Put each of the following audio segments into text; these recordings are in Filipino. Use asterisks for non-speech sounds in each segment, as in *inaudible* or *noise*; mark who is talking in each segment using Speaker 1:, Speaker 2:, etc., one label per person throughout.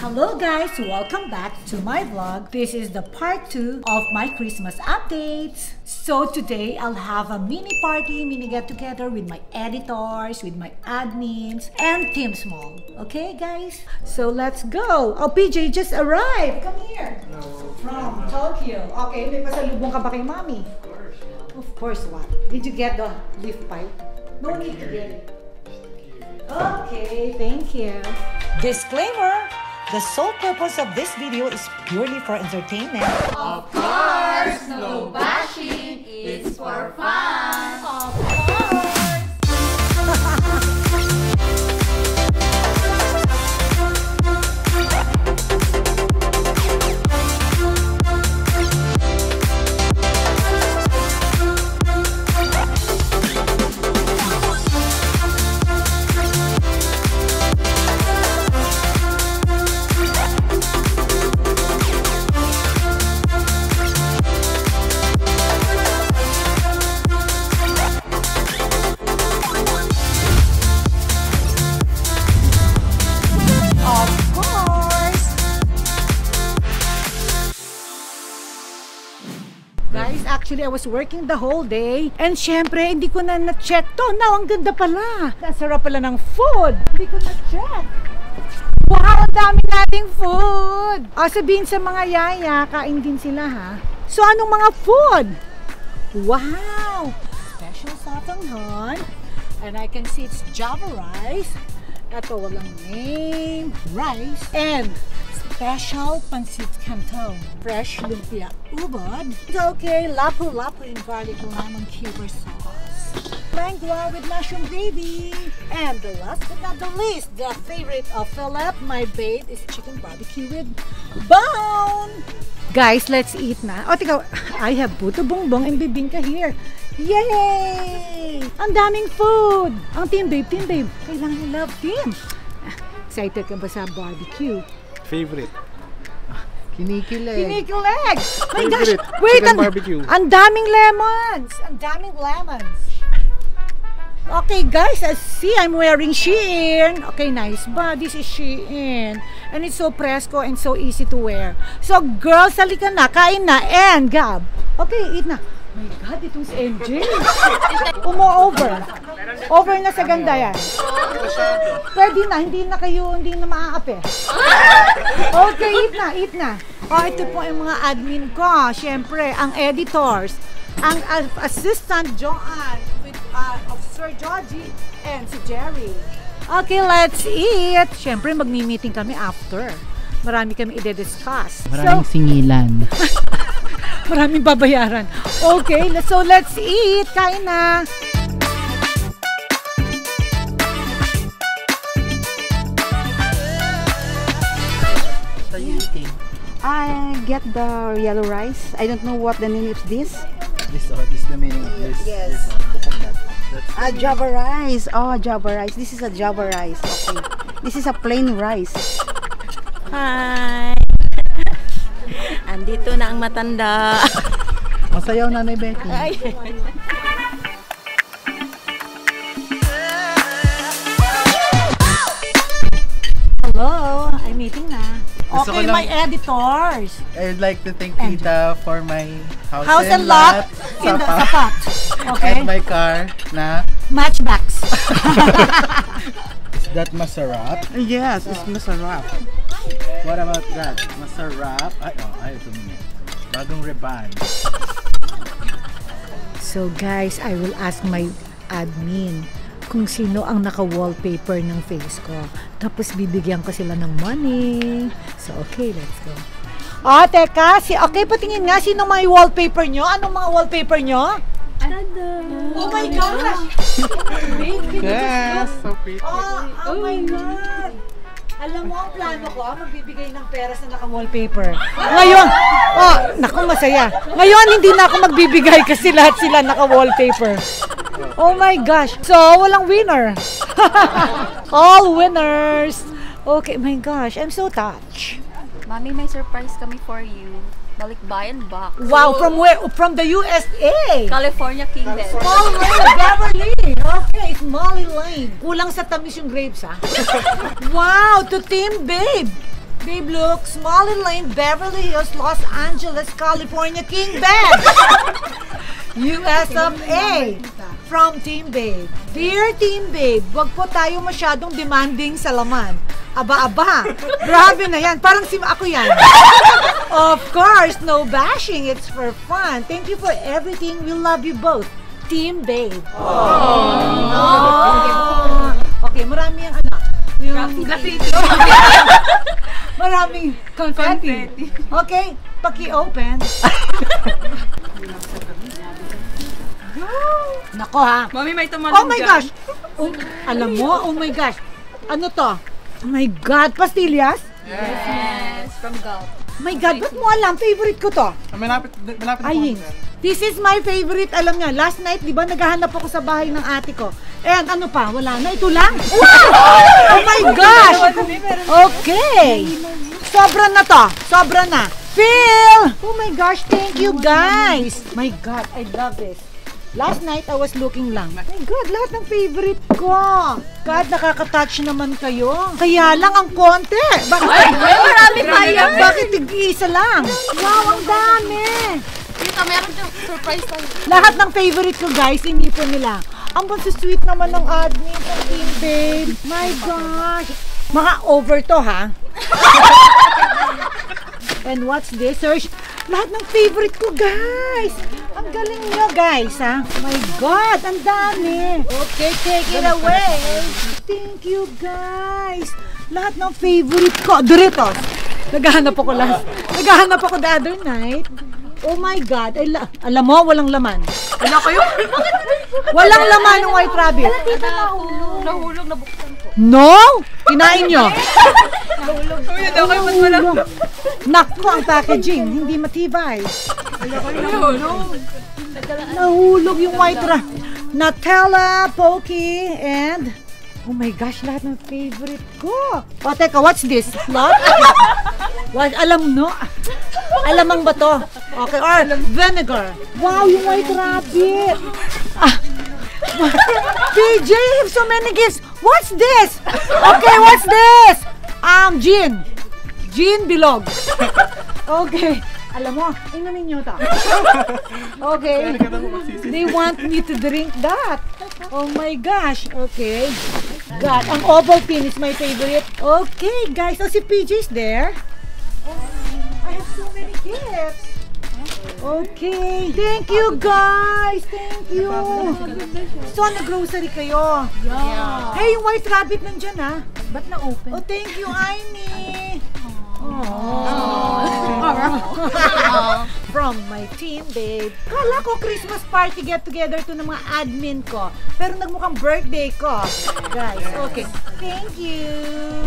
Speaker 1: Hello guys! Welcome back to my vlog. This is the part 2 of my Christmas updates. So today, I'll have a mini party, mini get-together with my editors, with my admins, and Team Small. Okay guys? So let's go! Oh PJ just arrived! Come here! From Tokyo. Okay, may pasalubong ka ba kay Mommy? Of course. Of course, what? Did you get the leaf pipe? No need to get it. Okay, thank you. Disclaimer! The sole purpose of this video is purely for entertainment.
Speaker 2: Of course, no bashing. It's for fun.
Speaker 1: Actually, I was working the whole day. And syempre, hindi ko na na-check to. Now, ang ganda pala. Ang sarap pala ng food. Hindi ko na-check. Wow, dami nating food. O, sabihin sa mga yaya, kain din sila ha. So, anong mga food? Wow! Special satanghon. And I can see it's Java rice. Ito, walang name. Rice. And special pancit canton. Fresh lumpia ubod. It's okay, lapu-lapu in garlic lemon cuber sauce. Mangua with mushroom gravy. And the last but not the least, the favorite of Philip, my babe, is chicken barbecue with bone. Guys, let's eat na. O, oh, tika, I have puto bongbong and bibingka here. Yay! Ang daming food! Ang team babe, team babe. Kailangan love team. Excited ka ba sa barbecue?
Speaker 3: Favorite. Kinikilig.
Speaker 1: Kinikilig! My gosh!
Speaker 3: Favorite,
Speaker 1: Wait!
Speaker 3: chicken
Speaker 1: Ang,
Speaker 3: barbecue.
Speaker 1: ang daming lemons! Ang daming lemons! Okay guys, I see I'm wearing Shein. Okay, nice ba? This is Shein. And it's so fresco and so easy to wear. So girls, halika na, kain na. And Gab, okay, eat na. My God, itong si MJ. Umo-over. Over na sa ganda yan. Pwede na, hindi na kayo, hindi na maaapi. Okay, eat na, eat na. Oh, ito po yung mga admin ko. Siyempre, ang editors, ang assistant Joanne with uh, of Sir Georgie and si Jerry. Okay, let's eat. Siyempre, magmi-meeting kami after. Marami kami i-discuss.
Speaker 4: Maraming singilan. *laughs*
Speaker 1: Maraming babayaran. Okay, let's- so let's eat. Kain na.
Speaker 4: What are you eating?
Speaker 5: I get the yellow rice. I don't know what the name is this.
Speaker 3: This, uh, this is the meaning of this.
Speaker 5: Yes.
Speaker 3: This, uh, coconut. That's
Speaker 5: Ah, Java rice. Oh, Java rice. This is a Java rice. Okay. This is a plain rice.
Speaker 6: Hi! Andito na ang matanda. *laughs*
Speaker 4: Masayaw Nanay Becky.
Speaker 1: Hello, I'm eating na.
Speaker 4: Gusto
Speaker 1: Okay,
Speaker 4: lang-
Speaker 1: my editors.
Speaker 4: I'd like to thank
Speaker 1: And-
Speaker 4: Tita for my house,
Speaker 1: House and lot in the
Speaker 4: sapat,
Speaker 1: sapat. Okay.
Speaker 4: and my car na
Speaker 1: Matchbacks. *laughs*
Speaker 4: is that masarap? Yes, it's masarap. What about that? Masarap? Ay, oh, ay, ito muna. Bagong reban.
Speaker 1: So guys, I will ask my admin kung sino ang naka-wallpaper ng face ko. Tapos bibigyan ko sila ng money. So okay, let's go. Ah, teka. Si, okay, patingin nga. Sino may wallpaper nyo? Anong mga wallpaper nyo? Oh my gosh!
Speaker 4: Yes, so pretty.
Speaker 1: Oh, oh my God! Alam mo ang plano ko, ah, magbibigay ng pera sa naka-wallpaper. Ngayon, oh, naku, masaya. Ngayon, hindi na ako magbibigay kasi lahat sila naka-wallpaper. Oh my gosh. So, walang winner. *laughs* All winners. Okay, my gosh, I'm so touched.
Speaker 6: Mami, may surprise kami for you. Balikbayan box.
Speaker 1: Wow, from where? From the USA.
Speaker 6: California Kingdom.
Speaker 1: Small Lane, Beverly. Lane. Kulang sa tamis yung grapes, ha? *laughs* wow, to Team Babe. Babe, look. Small Lane, Beverly Hills, Los Angeles, California, King Bed. *laughs* US of A. From Team Babe. Dear Team Babe, wag po tayo masyadong demanding sa laman. Aba-aba. Grabe na yan. Parang si ako yan. *laughs* Of course, no bashing. It's for fun. Thank you for everything. We love you both. Team Babe. Oh. Okay, marami yung ano. Yung *laughs* Maraming confetti. Okay, paki-open. *laughs* Nako ha.
Speaker 6: Mami, may tumalong
Speaker 1: Oh my gosh! Oh, alam mo, oh my gosh. Ano to? Oh my God, pastillas?
Speaker 6: Yes, from Gulf.
Speaker 1: My God, ba't mo alam? Favorite ko to.
Speaker 4: Malapit, malapit
Speaker 1: Ay, this is my favorite. Alam niya, last night, di ba, naghahanap ako sa bahay ng ate ko. And ano pa, wala na. Ito lang. Wow! Oh my gosh! Okay. Sobra na to. Sobra na. Phil! Oh my gosh, thank you guys. My God, I love this. Last night, I was looking lang. My God, lahat ng favorite ko. God, nakaka-touch naman kayo. Kaya lang ang konti. Bakit?
Speaker 6: marami pa yan.
Speaker 1: Bakit tig-isa lang? Wow, ang dami.
Speaker 6: Tita, meron dyan surprise tayo.
Speaker 1: Lahat ng favorite ko, guys, inipon nila. Ang sweet naman ng admin sa Team Babe. My gosh. Mga over to, ha? *laughs* And what's this, Serge? Lahat ng favorite ko, guys. Ang galing nyo, guys, ha? My God, ang dami. Okay, take it away. Thank you, guys. Lahat ng favorite ko. Doritos. Naghahanap ako last. Naghahanap ako the other night. Oh my God. Ay, la- alam mo, walang laman.
Speaker 6: Wala kayo?
Speaker 1: Walang laman ng white rabbit.
Speaker 6: Tita, nahulog. Nahulog, nabuksan ko.
Speaker 1: No! Kinain nyo.
Speaker 6: Nahulog. Uy, daw kayo, ba't wala?
Speaker 1: Nahulog. Naku, ang packaging. Hindi matibay.
Speaker 6: Nahulog.
Speaker 1: Nahulog yung white rabbit. Nutella, Pocky, and... Oh my gosh, lahat ng favorite ko. O, teka, what's this? Lot? *laughs* What? Alam no? Alamang ba to? Okay, or vinegar. Wow, yung white rabbit. Ah. *laughs* PJ, you have so many gifts. What's this? Okay, what's this? Um, gin. Gin bilog. *laughs* Okay. Alam mo, inumin nyo to. Okay. They want me to drink that. Oh my gosh. Okay. God, ang Ovaltine is my favorite. Okay, guys. So, si PJ is there. I have so many gifts. Okay. Thank you, guys. Thank you. So, nag-grocery kayo? Yeah. Hey, yung white rabbit nandyan, ha?
Speaker 6: Ba't na-open?
Speaker 1: Oh, thank you, Aini. From my team, babe. Kala ko Christmas party get together to ng mga admin ko. Pero nagmukhang birthday ko. Guys, okay. Thank you.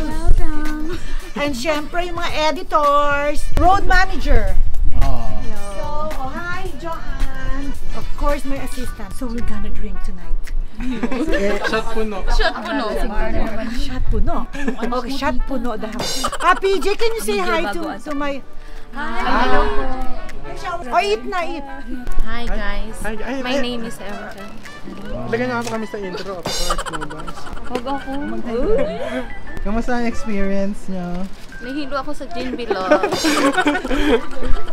Speaker 6: Welcome.
Speaker 1: And syempre, yung mga editors. Road manager.
Speaker 4: Oh.
Speaker 1: So, oh, hi, Joanne. Of course, my assistant. So, we're gonna drink tonight.
Speaker 4: Shot puno.
Speaker 6: Shot puno.
Speaker 1: Shot puno. Okay, shot puno daw. Ah, PJ, can you say hi to, to my...
Speaker 6: Hello po.
Speaker 1: Oh, eat na, eat.
Speaker 6: Hi guys.
Speaker 4: Ay,
Speaker 6: My name is Erica.
Speaker 4: Lagyan niyo ako kami sa intro, of course, no ba?
Speaker 6: Huwag ako.
Speaker 3: Kamusta ang experience nyo?
Speaker 6: Nahilo ako sa gin *laughs* below.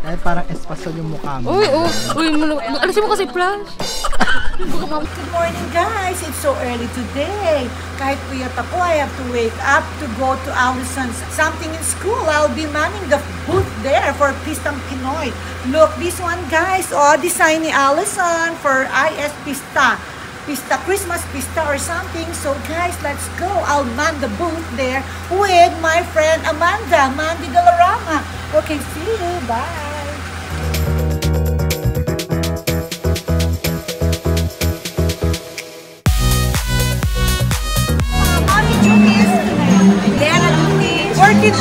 Speaker 3: Ay, parang espasol yung mukha mo.
Speaker 6: Uy, uy, uy, mulo- alisin mo kasi flash.
Speaker 1: Good morning, guys. It's so early today. Kahit puyat ako, I have to wake up to go to Allison's something in school. I'll be manning the booth there for Pistang Pinoy. Look, this one, guys. Oh, design ni Allison for IS Pista. Pista, Christmas Pista or something. So, guys, let's go. I'll man the booth there with my friend Amanda, Mandy Galarama. Okay, see you. Bye. Working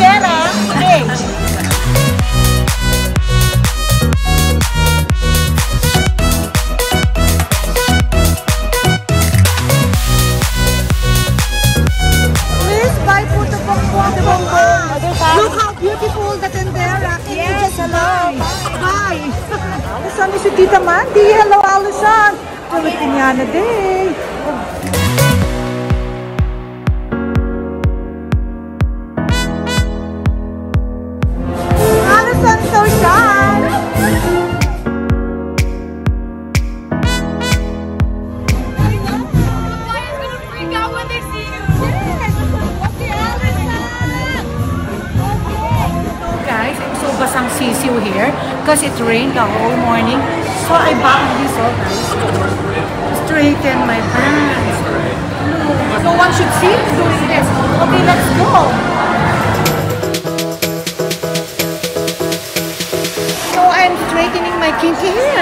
Speaker 1: Alison is si Tita Mandy. Hello, Alison. Filipiniana Day. Rained the whole morning. So I bought this all guys. Straighten my pants. No, one should see me doing this. Okay, let's go. So I'm straightening my kinky hair.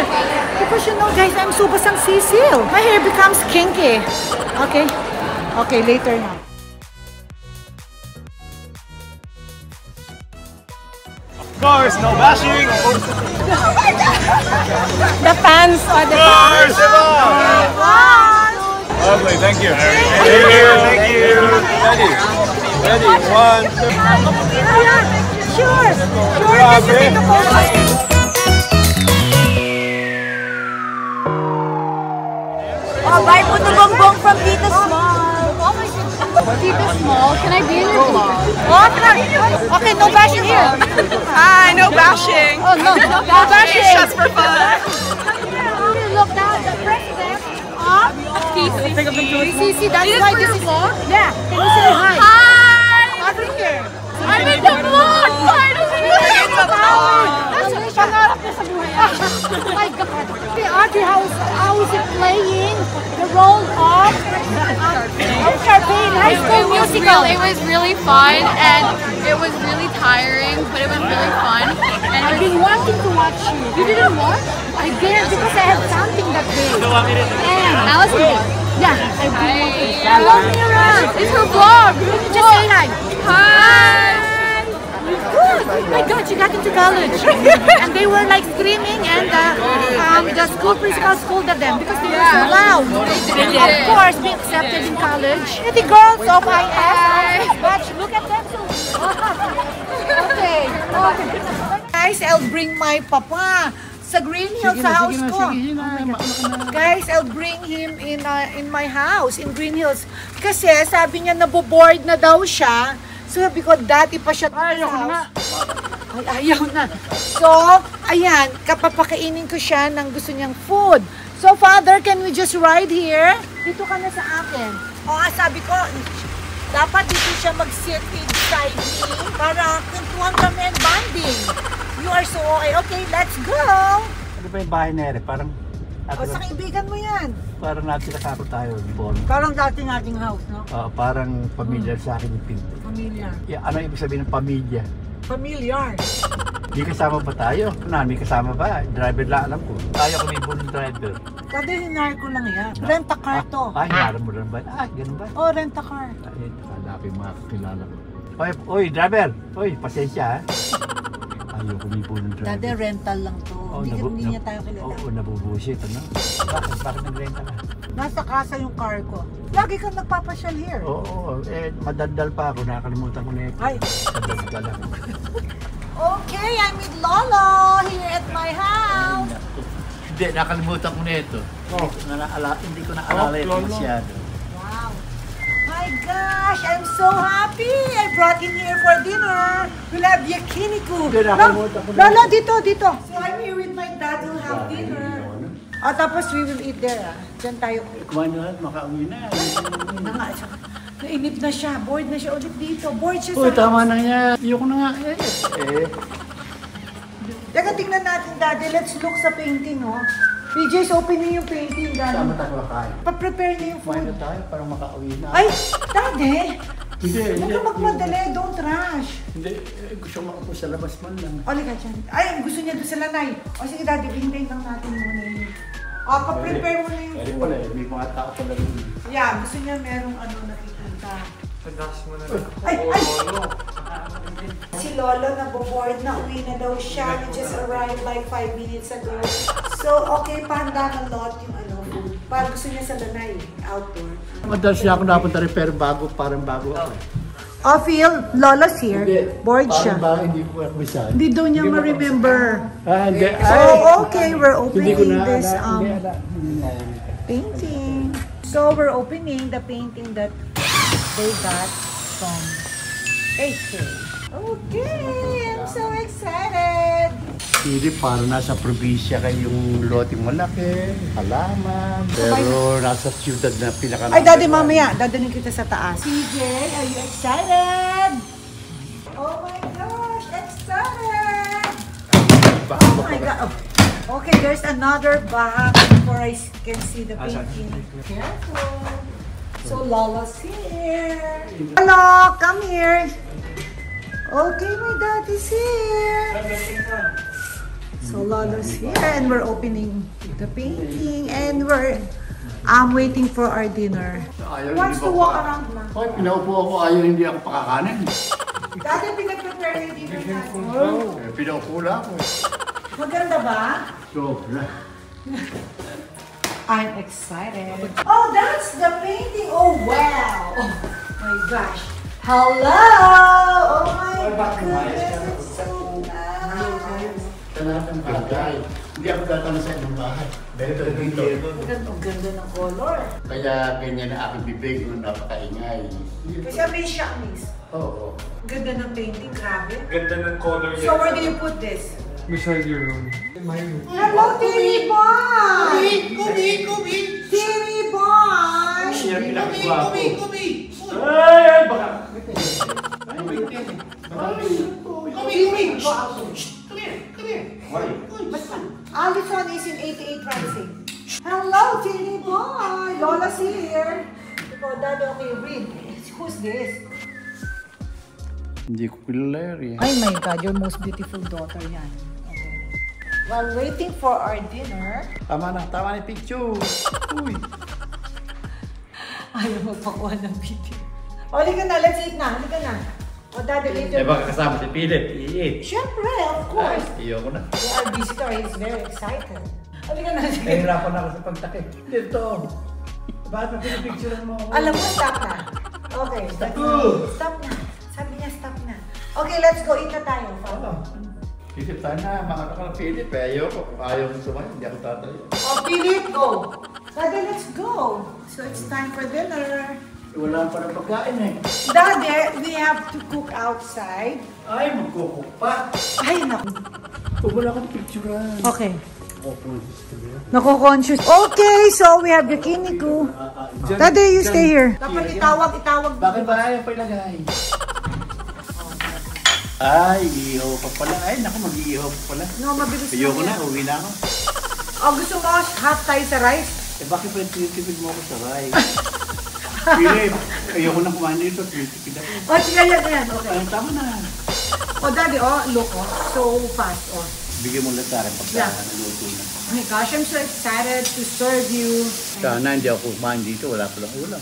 Speaker 1: Because you know guys, I'm subasang sisil. My hair becomes kinky. Okay? Okay, later now.
Speaker 7: Course, no bashing!
Speaker 1: The fans or the
Speaker 7: Of course, Lovely, thank you. Thank you, thank you. Ready, ready, one, two.
Speaker 1: Sure, sure, just to take a photo.
Speaker 8: Oh, buy po the bongbong from Tita Small.
Speaker 6: Tita Small, can I be in your vlog?
Speaker 1: Oh, okay, no bashing here.
Speaker 5: Hi, no bashing.
Speaker 6: Oh, no, no, bashing.
Speaker 5: It's just for fun.
Speaker 6: Look now, the president of CC, that's why this is
Speaker 1: Yeah, can you say hi?
Speaker 6: Hi!
Speaker 1: Over here.
Speaker 6: I'm in the vlog! Finally!
Speaker 5: in the vlog.
Speaker 6: That's ang pangarap niya sa buhay. Oh my God! Okay, Audrey, how is, how is it playing the role of, uh, of Sharpay high school
Speaker 9: It was
Speaker 6: musical?
Speaker 9: really, it was really fun and it was really tiring, but it was really fun. And
Speaker 6: I've been wanting to watch you. You didn't watch? I did because I had something that day. And
Speaker 9: Allison did.
Speaker 6: yeah, I've been watching. Follow me.
Speaker 9: It's her vlog.
Speaker 6: Just say hi.
Speaker 9: Hi.
Speaker 1: Oh my God, she got into college. *laughs* and they were like screaming and uh, um, the school principal scolded them because they were so loud. Of course, be accepted in college. And the girls of IS, but look at them too. okay. okay. Guys, I'll bring my papa sa Green Hills sa house ko. Guys, I'll bring him in uh, in my house in Green Hills. Kasi sabi niya naboboard na daw siya. So sabi ko, dati pa siya Ayaw na nga. Ay, ayaw na. So, ayan, kapapakainin ko siya ng gusto niyang food. So, Father, can we just ride here? Dito ka na sa akin. O, ah, sabi ko, dapat dito siya mag-sit beside me para kuntuhan kami and bonding. You are so okay. Okay, let's go!
Speaker 7: Ano ba yung bahay na? Parang,
Speaker 1: O, sa kaibigan mo yan.
Speaker 7: Parang natin tayo before.
Speaker 1: Parang dati nating house, no?
Speaker 7: Ah, parang pamilyar sa akin yung pinto.
Speaker 1: Familiar.
Speaker 7: Yeah, ano ibig sabihin ng pamilya?
Speaker 1: Familiar.
Speaker 7: Di kasama ba tayo? Kunami kasama ba? Driver lang alam ko. Tayo kami po ng driver.
Speaker 1: Kada hinar ko lang yan. Rent a car to.
Speaker 7: Ah, hinaram mo rin ba? Ah, ganun ba?
Speaker 1: Oh, rent a car.
Speaker 7: Ay, hanapin mga kakilala ko. Oy, oy, driver! Oy, pasensya ha. Ayaw kumipo ng driver.
Speaker 1: Dati rental lang to.
Speaker 7: Oh,
Speaker 1: hindi,
Speaker 7: nabu-
Speaker 1: hindi niya tayo kilala.
Speaker 7: Oo, oh, nabubusit, ano? Bakit? Bakit nagrenta ka?
Speaker 1: Nasa kasa yung car ko. Lagi kang nagpapasyal here.
Speaker 7: Oo, oo, eh, madaldal pa ako. Nakalimutan ko na ito.
Speaker 1: Ay.
Speaker 7: Madaldal lang.
Speaker 1: Okay, I'm with Lolo here at my house.
Speaker 7: Hindi, nakalimutan ko na ito. Oh. Hindi ko na, naala- hindi ko naalala ito masyado.
Speaker 1: My gosh, I'm so happy. I brought him here for dinner. We'll have yakiniku.
Speaker 7: Ko na.
Speaker 1: Lolo, dito, dito. So I'm here with my dad. We'll have dinner. Ah, tapos we will eat there. Ah. Diyan tayo.
Speaker 7: Kumain na lang, makauwi na.
Speaker 1: Na nga. Nainip na siya. Bored na siya ulit dito. Bored siya
Speaker 7: Uy,
Speaker 1: sa
Speaker 7: tama na yan. Ayoko na nga. Eh, eh.
Speaker 1: Teka, tingnan natin, Daddy. Let's look sa painting, oh. PJ's opening yung painting, Daddy.
Speaker 7: Tama tayo kain.
Speaker 1: Pa-prepare niya yung
Speaker 7: Kumain
Speaker 1: food.
Speaker 7: na tayo para makauwi na.
Speaker 1: Ay, Daddy!
Speaker 7: Hindi,
Speaker 1: Huwag
Speaker 7: hindi.
Speaker 1: ka magmadali. Don't rush.
Speaker 7: Hindi, eh, gusto mo ako sa labas man lang.
Speaker 1: Oli ka dyan. Ay, gusto niya doon sa lanay. O sige, Daddy, hintayin lang natin muna yun. O, pa-prepare mo na yung
Speaker 7: Pwede
Speaker 1: food.
Speaker 7: pala eh, may mga tao pala rin.
Speaker 1: Yeah, gusto niya merong ano nakikita. Ay, ay! Si Lolo naboboard na uwi na daw siya. He just arrived like 5 minutes ago. So, okay, pahanda ng lot yung ano, food. Para gusto niya sa lanay, outdoor.
Speaker 7: Madalas siya ako napunta rin pero bago, parang bago ako.
Speaker 1: Oh, Phil, Lolo's here. Bored
Speaker 7: Parang
Speaker 1: siya.
Speaker 7: bago hindi ko ako isa.
Speaker 1: Hindi daw niya ma-remember.
Speaker 7: Ah, hindi. Ay,
Speaker 1: So, okay, we're
Speaker 7: hindi ko
Speaker 1: opening
Speaker 7: na,
Speaker 1: this
Speaker 7: na,
Speaker 1: um,
Speaker 7: hindi, ala. Hindi.
Speaker 1: painting. So, we're opening the painting that they got from AK. Okay, I'm so excited.
Speaker 7: Hindi, parang nasa probinsya kayong loting malaki, halaman, pero nasa siyudad na pinaka
Speaker 1: Ay, daddy, mamaya, dadaling kita sa taas. CJ, are you excited? Oh my gosh, excited! my God. Oh. Okay, there's another bag before I can see the painting. Careful. So Lola's here. Hello, come here. Okay, my dad is here. So Lola's here and we're opening the painting and we're I'm waiting for our dinner.
Speaker 7: Ayaw,
Speaker 1: Wants to walk
Speaker 7: pa-
Speaker 1: around na.
Speaker 7: Hoy, pinaupo ako, ayaw hindi ako pakakanin.
Speaker 1: Dati pinag-prepare yung dinner natin.
Speaker 7: Eh, pinaupo lang ako.
Speaker 1: Maganda ba?
Speaker 7: Sobra. *laughs*
Speaker 1: I'm excited. Oh, that's the painting. Oh, wow. Oh my gosh. Hello. Oh my goodness. It's so nice.
Speaker 7: Lahat ng bagay. Hindi ako tatanong sa ibang bahay. Dahil ito dito.
Speaker 1: Ang ganda, ng color.
Speaker 7: Kaya ganyan na aking bibig nung napakaingay.
Speaker 1: Kasi may shock miss.
Speaker 7: Oo.
Speaker 1: Ganda ng painting, grabe.
Speaker 10: Ganda ng color
Speaker 1: So where do you put this?
Speaker 10: Beside your room.
Speaker 1: Hello, Timmy Boy! Kubi, kubi! Timmy Boy!
Speaker 10: Siya pinakakuha ko. Ay, ay, baka.
Speaker 1: Allison is in 88 Rising. Hello, Timmy Boy! Lola's here. Ikaw, Daddy, okay, read. Who's this?
Speaker 7: Hindi ko kilala eh.
Speaker 1: Ay my God, your most beautiful daughter yan. While waiting for our dinner,
Speaker 7: Tama na, tama na yung picture. Uy. *laughs*
Speaker 1: ayaw magpakuha ng video. O, halika na, let's eat na, halika na. O, Daddy, later.
Speaker 7: Eh baka kasama si Philip, i-eat.
Speaker 1: Siyempre, of course.
Speaker 7: Ayoko na.
Speaker 1: Our visitor is very excited. Halika na, sige.
Speaker 4: Nahihirapan ako sa pagtakip. Dito. Bakit pa pinipicturean mo ako?
Speaker 1: Alam mo, stop na. Okay, stop na. Stop na. Sabi niya, stop na. Okay, let's go. Eat na tayo. Father.
Speaker 7: Philip, sana ng Philip. Eh, ayoko. Ayaw mo sumayo, hindi ako tatayo.
Speaker 1: Oh, Philip, go. Daddy, let's go. So it's time for dinner.
Speaker 7: Eh, Wala pa ng pagkain eh.
Speaker 1: Daddy, we have to cook outside.
Speaker 7: Ay, magkukuk pa.
Speaker 1: Ay, naku.
Speaker 7: Kung wala akong picturean.
Speaker 1: Okay. Nako-conscious. Okay, so we have the kiniku. Daddy, you stay here. Dapat itawag, itawag.
Speaker 7: Bakit ba ayaw pa ilagay? Ay, iihaw pa pala. Ay, naku, mag-iihaw pa pala.
Speaker 1: No, mabilis
Speaker 7: Ayoko na, uwi na ako.
Speaker 1: Oh, gusto mo half tayo sa rice?
Speaker 7: Eh, bakit pa tinitipid mo ako sa rice? Philip, ayoko na kumain dito. Tinitipid ako.
Speaker 1: Oh, sige, yan, yan. Okay.
Speaker 7: Ay, tama na.
Speaker 1: Oh, daddy, oh, look, oh. So fast, oh.
Speaker 7: Bigyan mo lang tayo pagkain
Speaker 1: Yeah.
Speaker 7: ng luto na.
Speaker 1: Oh my gosh, I'm so excited to serve you.
Speaker 7: Sana hindi ako kumain dito, wala palang ulam.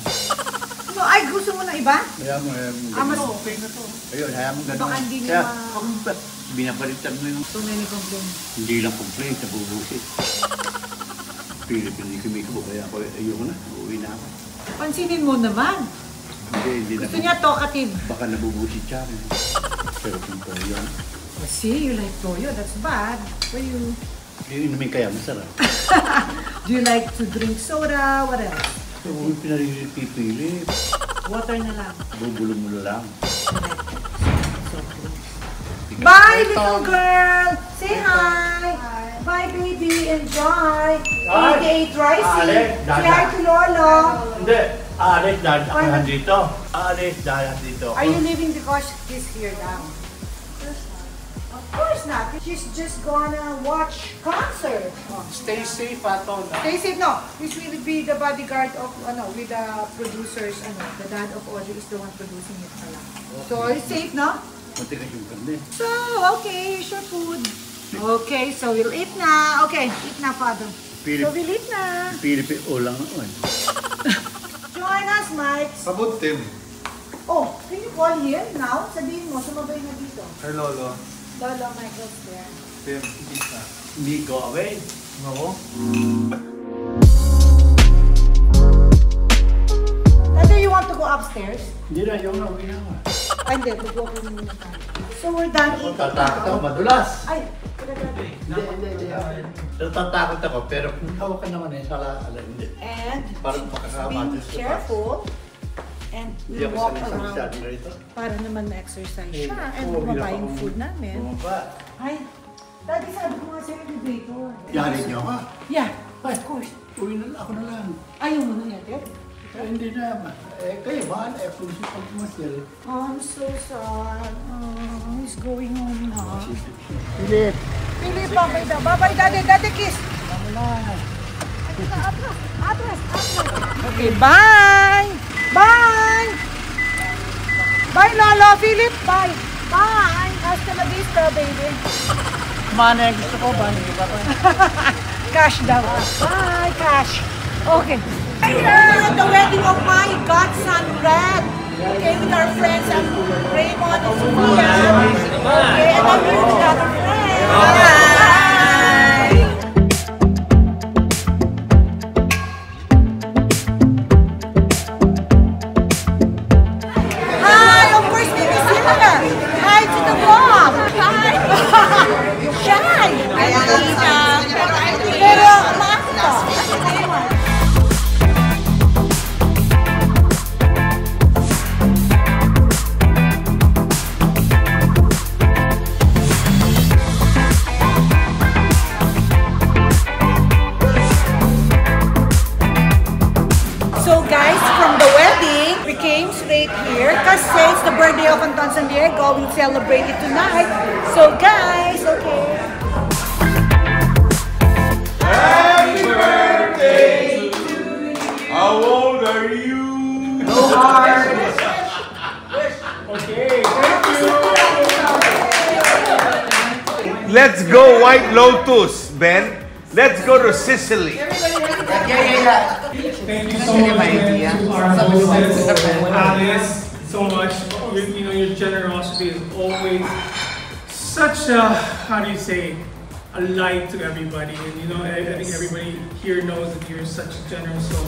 Speaker 1: No, ay, gusto mo ng iba?
Speaker 7: Kaya mo, eh,
Speaker 1: Ah, mas
Speaker 7: okay na to. Ayun, kaya mo ganun.
Speaker 1: Baka hindi niya ma-
Speaker 7: binabalitan mo yung
Speaker 1: too many complaints.
Speaker 7: hindi lang complaint, nabubusit. Philip, hindi kumikubo, kaya ako, ayoko na, uuwi na ako.
Speaker 1: Pansinin mo naman.
Speaker 7: Hindi, hindi na.
Speaker 1: Gusto niya talkative.
Speaker 7: Baka nabubusit siya akin. Pero kung po yun,
Speaker 1: Oh, see, you like toyo. That's bad for you.
Speaker 7: iinumin kaya masarap. *laughs*
Speaker 1: Do you like to drink soda? What else?
Speaker 7: So, kung pinaripipili,
Speaker 1: Water na lang.
Speaker 7: bubulong mo na lang.
Speaker 1: Bye, little girl! Say hi! Bye, baby! Enjoy! 88 Rising! Say hi to Lolo!
Speaker 7: Hindi, aalis dahil ako nandito. Aalis dahil nandito.
Speaker 1: Are you leaving because he's here now? Of course not. She's just gonna watch concert. Oh.
Speaker 10: Stay safe, Aton.
Speaker 1: Stay safe. No, this will be the bodyguard of, ano, with the producers, ano, the dad of Audrey is the one producing it pala. So, it's safe, no?
Speaker 7: Yung karne.
Speaker 1: So, okay, here's your food. Okay, so we'll eat na. Okay, eat na, Father.
Speaker 7: Philip.
Speaker 1: So, we'll eat na.
Speaker 7: Pilipi ulang ako eh. *laughs*
Speaker 1: Join us, Mike.
Speaker 10: Sabot, Tim.
Speaker 1: Oh, can you call here now? Sabihin mo, sumabay na dito.
Speaker 10: Hey, Lolo.
Speaker 1: Lolo, Michael's there.
Speaker 10: Hindi ka.
Speaker 7: Hindi go away.
Speaker 10: Ako?
Speaker 1: Whether you want to go upstairs?
Speaker 7: Hindi na, yung na, uwi na ako.
Speaker 1: Ay, hindi. Mag-walk muna tayo. So, we're done
Speaker 7: Ako
Speaker 1: eating
Speaker 7: tatakot ako,
Speaker 1: now.
Speaker 7: madulas.
Speaker 1: Ay.
Speaker 7: Hindi, hindi, hindi. Natatakot ako, pero kung hawakan naman eh, sala, ala, hindi.
Speaker 1: And,
Speaker 7: Parang
Speaker 1: be
Speaker 7: ko pa.
Speaker 1: careful. And
Speaker 7: Hindi
Speaker 1: we
Speaker 7: ako
Speaker 1: walk
Speaker 7: sanay sa
Speaker 1: around
Speaker 7: masyado na rito.
Speaker 1: para naman ma-exercise siya and
Speaker 7: oo,
Speaker 1: bumaba yung
Speaker 7: akong
Speaker 1: food namin.
Speaker 7: Bumaba.
Speaker 1: Ay, dati sabi ko nga sa elevator.
Speaker 7: Yari niyo ka.
Speaker 1: Yeah, of course.
Speaker 7: Uwi na lang, ako na lang.
Speaker 1: Ayaw mo na yatid?
Speaker 7: Eh, hindi na. Eh, kayo ba? Eh, kung siya pag pumasil.
Speaker 11: Oh, I'm so sad. Oh, he's going home now.
Speaker 7: Philip!
Speaker 11: Philip, babay daw. Babay, daddy. Daddy, kiss. Atras, atras, atras. Okay, bye. Bye. Bye, Lolo. Philip, bye. Bye. Hasta la vista, baby.
Speaker 7: Mana, gusto ko ba? Hindi ba
Speaker 11: Cash daw. Bye, cash. Okay. Here at the wedding of my godson, Red. Okay, with our friends and Raymond and Sophia. Okay, and I'm here with other friends. Bye.
Speaker 1: Say, a light to everybody. And you know, I, I think everybody here knows that you're such a generous soul.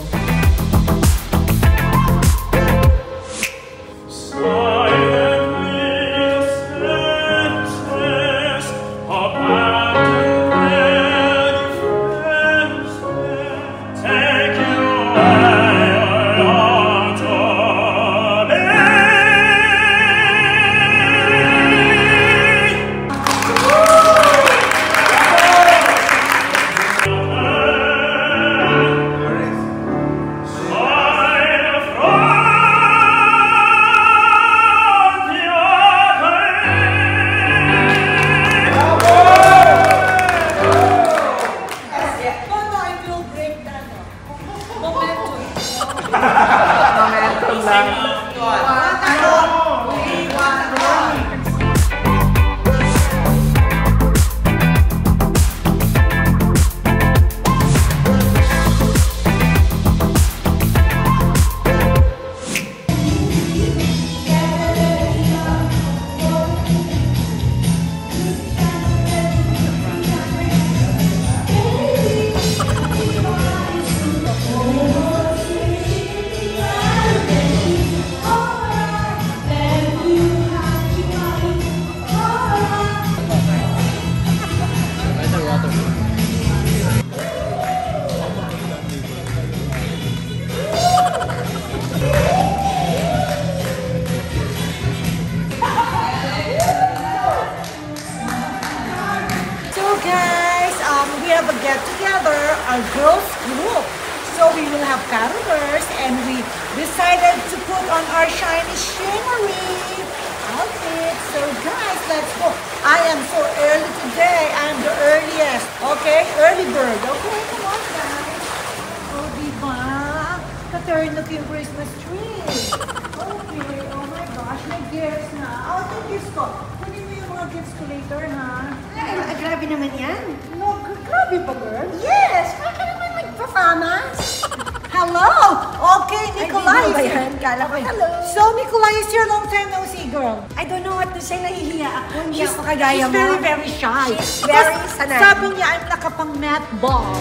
Speaker 11: Sabi niya, I'm nakapang math ball.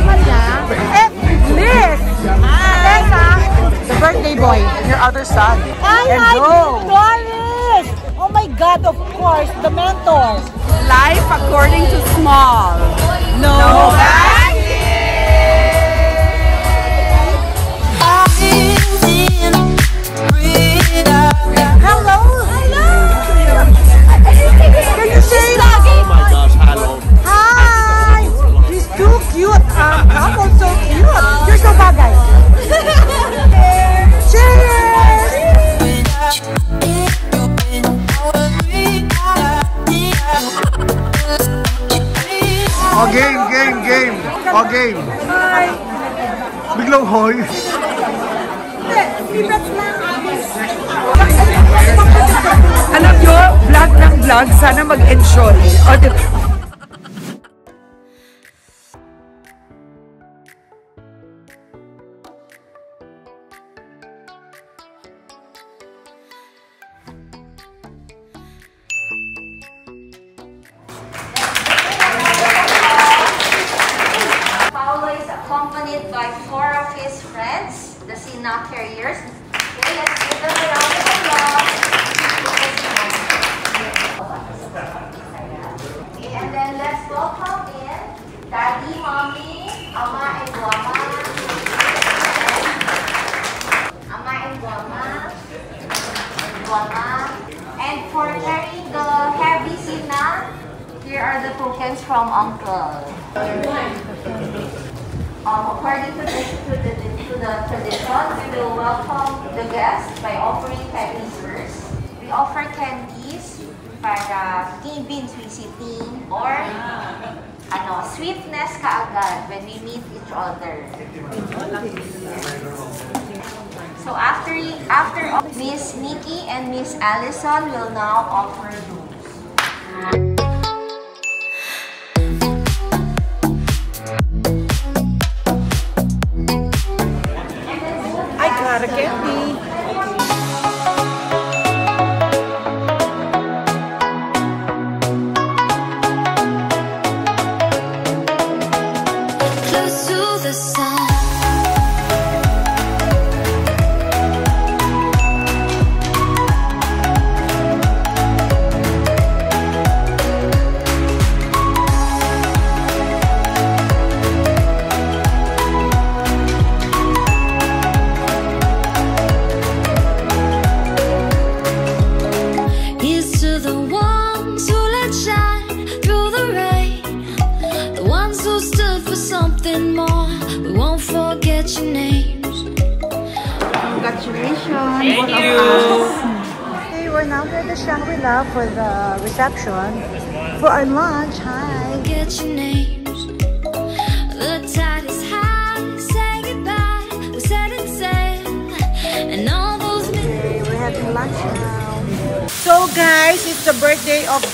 Speaker 1: Maria. Eh, Liz! Tessa!
Speaker 12: The birthday boy, your other son.
Speaker 1: Hi,
Speaker 12: And
Speaker 1: hi,
Speaker 12: Joe.
Speaker 1: Doris! Oh my God, of course, the mentor.
Speaker 12: Life according to small.
Speaker 1: No, Hello!
Speaker 10: O game, game, game. O game.
Speaker 1: Hi!
Speaker 10: Biglang hoy.
Speaker 12: Alam nyo, vlog ng vlog, sana mag-enjoy. O,
Speaker 13: Allison will now offer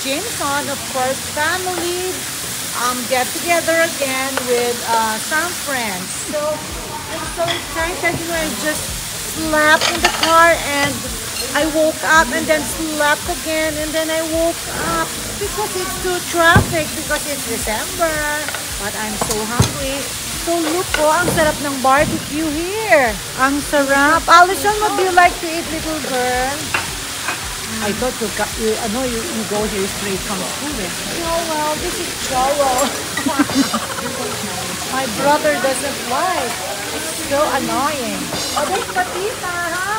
Speaker 1: Jameson. Of course, family um, get together again with uh, some friends. So I'm so excited. You know, I just slept in the car and I woke up and then slept again and then I woke up because it's too traffic because it's December. But I'm so hungry. So look po, ang sarap ng barbecue here. Ang sarap. Allison, what do you like to eat, little girl? I thought you, ca- you, ano, you, you go here straight from school. Oh, well, this is Jowo. My brother doesn't like. It's *laughs* so annoying. Oh, there's Patita. Hi.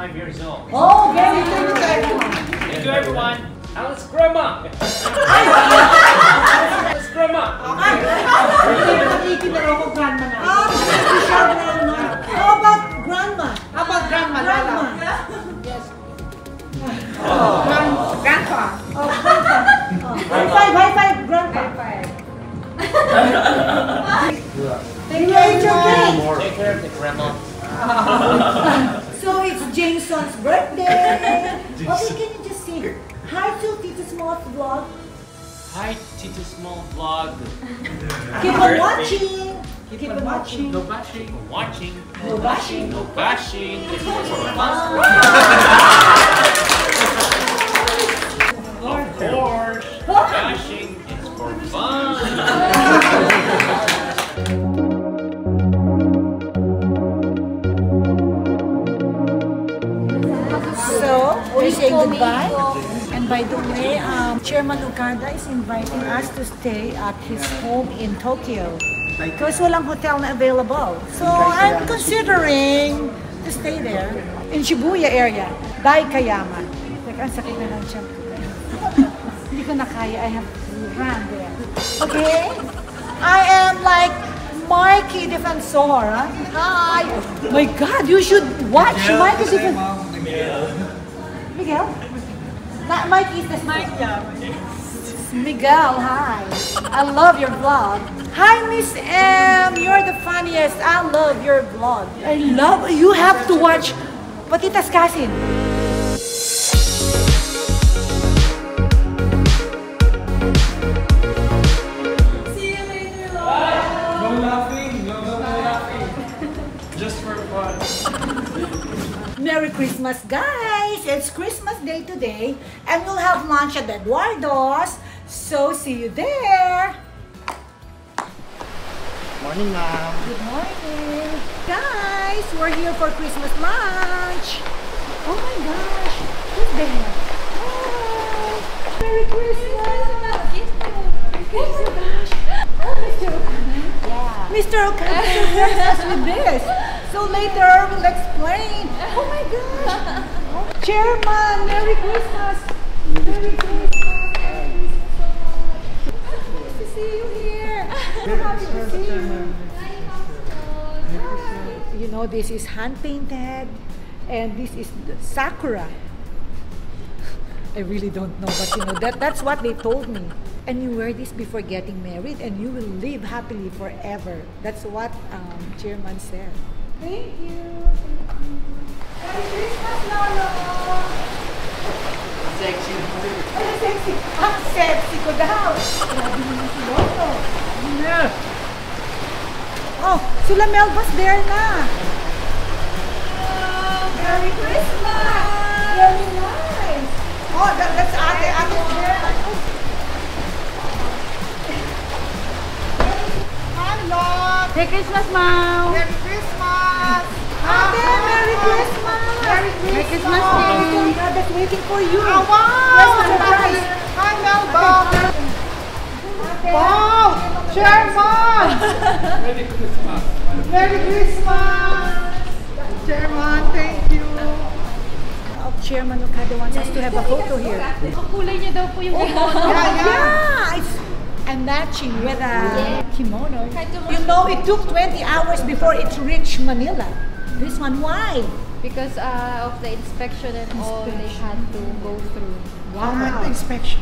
Speaker 1: five years old. Oh, very. Thank you, everyone.
Speaker 14: Alice, it's grandma. it's grandma.
Speaker 1: Hindi na ako grandma official grandma. How about grandma?
Speaker 15: How about grandma?
Speaker 1: Grandma. Yes.
Speaker 15: Grandpa.
Speaker 1: Oh. oh, grandpa. Oh. High five, high five, grandpa. High five. Thank you.
Speaker 14: Take care of the grandma. *laughs*
Speaker 1: So Jameson's birthday. *laughs* Okay, can you just sing? Hi to Tito Small Vlog.
Speaker 14: Hi, Tito Small Vlog.
Speaker 1: Keep on watching. Keep on watching.
Speaker 14: No bashing. Watching.
Speaker 1: No bashing.
Speaker 14: No bashing. Of
Speaker 1: by the way, um, Chairman Okada is inviting us to stay at his home in Tokyo. Because walang hotel na available. So, I'm considering to stay there in Shibuya area, Daikayama. Teka, ang sakit na ng tiyan ko. Hindi ko na kaya. I have to run there. Okay? I am like Mikey Defensor. Hi! My God, you should watch Mikey Defensor. Miguel? Ma- Mike is the Mike, Miguel, hi. I love your vlog. Hi, Miss M. You're the funniest. I love your vlog. I love you have to watch Patitas Kasin. Merry Christmas, guys! It's Christmas Day today, and we'll have lunch at Eduardo's. So, see you there!
Speaker 3: Morning, ma'am.
Speaker 1: Good morning! Guys, we're here for Christmas lunch! Oh my gosh! Who's there? Hi! Merry Christmas! Oh my gosh! Oh, Mr. Okada? Yeah. Mr. Okada surprised us with this. So later, we'll explain. Oh my gosh! Chairman, Merry Christmas! Merry Christmas! Thank you so much. Nice to see you here. So happy to see you. You know, this is hand painted, and this is the sakura. I really don't know, but you know that that's what they told me. And you wear this before getting married, and you will live happily forever. That's what um, Chairman said. Thank you. Merry Christmas, Lolo.
Speaker 14: Sexy.
Speaker 1: Ay, sexy. Ang sexy ko daw. Grabe naman si Lolo. Yeah. Oh, sila Melba's there na. Merry Christmas! Very nice. Oh, that, that's Ate. Ate's there. Hello.
Speaker 2: Merry Christmas, Mom!
Speaker 1: Merry Christmas. Merry Christmas. Merry Christmas.
Speaker 2: Merry Christmas.
Speaker 1: Oh, God, that's waiting for you.
Speaker 15: Oh, wow. Hi, Melba. Wow. Chairman.
Speaker 14: Merry Christmas.
Speaker 15: Merry Christmas. Chairman, thank you.
Speaker 1: Oh, Chairman Okada wants us to have a photo here.
Speaker 2: Ang kulay niya daw po yung kimono.
Speaker 1: Yeah, yeah. It's, matching with a kimono. You know, it took 20 hours before it reached Manila. This one, why?
Speaker 2: Because uh, of the inspection and all they had to go through.
Speaker 1: Wow. Inspection.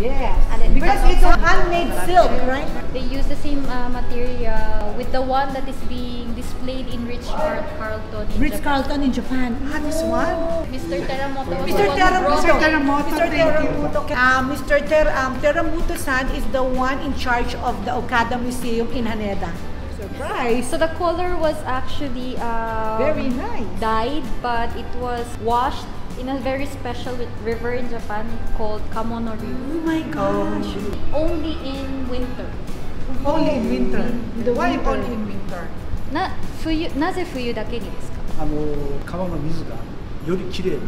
Speaker 1: Yes.
Speaker 2: And then
Speaker 1: Because it's a handmade silk, right?
Speaker 2: They use the same uh, material with the one that is being displayed in Ritz Carlton in
Speaker 1: Ritz
Speaker 2: Japan.
Speaker 1: Carlton in Japan. Ah, this one?
Speaker 2: Mr. Teramoto was
Speaker 1: Mr.
Speaker 2: the one who
Speaker 1: Teramoto.
Speaker 2: brought-
Speaker 1: Mr. Teramoto. Uh, Mr. Ter um, Teramoto-san is the one in charge of the Okada Museum in Haneda Surprise!
Speaker 2: So the color was actually um,
Speaker 1: Very nice.
Speaker 2: dyed, but it was washed in a very special river in Japan called Kamono River.
Speaker 1: Oh my gosh!
Speaker 2: Only in winter.
Speaker 1: Only in winter. The
Speaker 15: Why
Speaker 1: winter.
Speaker 15: only in winter?
Speaker 2: な冬なぜ冬だけにですか
Speaker 3: あの川の水がよりきれいに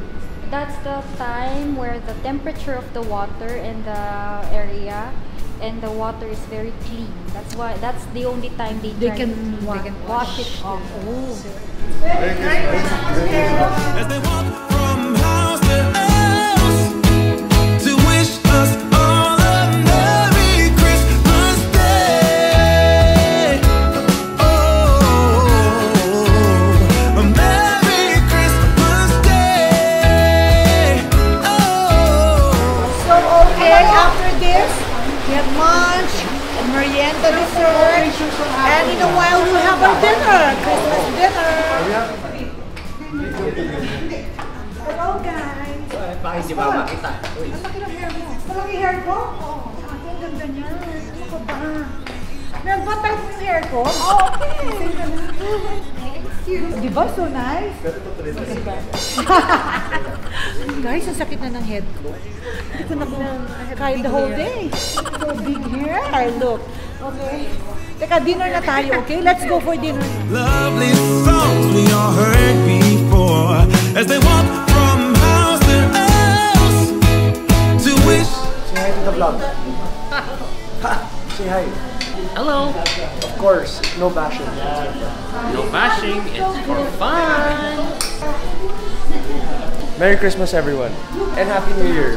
Speaker 2: That's the time where the temperature of the water in the area and the water is very clean. That's why that's the only time they,
Speaker 1: They
Speaker 2: try
Speaker 1: can
Speaker 2: to, they can wash it off.
Speaker 16: As
Speaker 3: Ba
Speaker 1: type yung hair ko? Oh, okay. Thank you. Di ba? So nice. Guys, *laughs* ang sakit na ng head ko. Hindi ko na kaya the whole day. So big hair. I look. Okay. Teka, dinner na tayo, okay? Let's go for dinner.
Speaker 16: Lovely songs we all heard before as they walk from house to house to wish.
Speaker 3: To the vlog. Ha! Say hi.
Speaker 17: Hello.
Speaker 3: Of course, no bashing.
Speaker 17: No bashing, it's for fun.
Speaker 3: Merry Christmas, everyone. And Happy New Year. *laughs*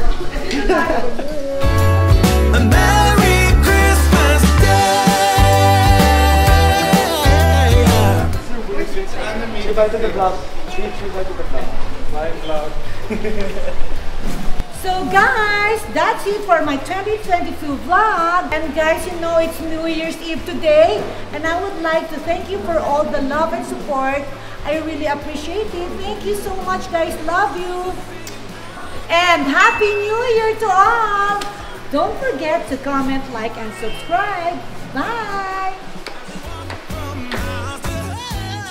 Speaker 16: Merry Christmas Day.
Speaker 3: Say bye to the vlog. Say say bye to the vlog. Bye, vlog. *laughs*
Speaker 1: So guys, that's it for my 2022 vlog. And guys, you know it's New Year's Eve today. And I would like to thank you for all the love and support. I really appreciate it. Thank you so much guys. Love you. And Happy New Year to all. Don't forget to comment, like, and subscribe. Bye.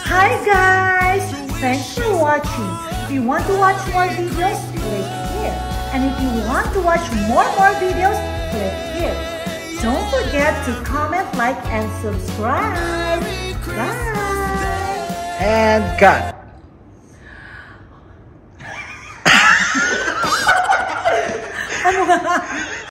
Speaker 1: Hi guys. Thanks for watching. If you want to watch more videos, click. And if you want to watch more more videos, click here. Don't forget to comment, like, and subscribe. Bye.
Speaker 3: And cut.
Speaker 1: Ano? *laughs*